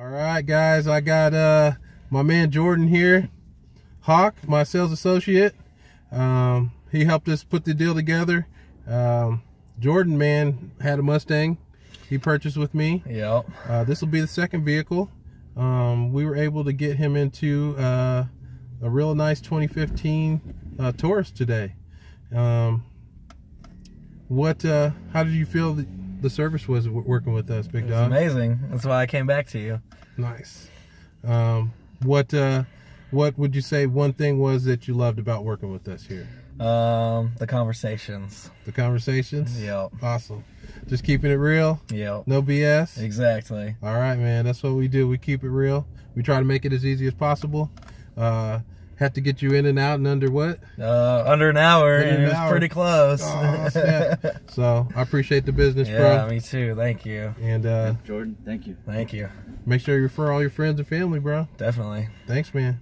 All right, guys, I got uh my man Jordan here, Hawk, my sales associate. Um, he helped us put the deal together. Um, Jordan, man, had a Mustang. He purchased with me. Yep. Uh, this will be the second vehicle. Um, we were able to get him into uh, a real nice 2015 uh, Taurus today. Um, what? Uh, how did you feel the, service was working with us, Big It's Dog? amazing. That's why I came back to you. Nice. Um, what? Uh, what would you say one thing was that you loved about working with us here? Um, the conversations. The conversations. Yep. Awesome. Just keeping it real. Yep. No BS. Exactly. All right, man. That's what we do. We keep it real. We try to make it as easy as possible. Uh, have to get you in and out in under what? Uh, under an hour, Under an it was hour. pretty close. Oh, so I appreciate the business, yeah, bro. Yeah, me too. Thank you. And uh, Jordan, thank you. Thank you. make sure you refer all your friends and family, bro. Definitely. Thanks, man.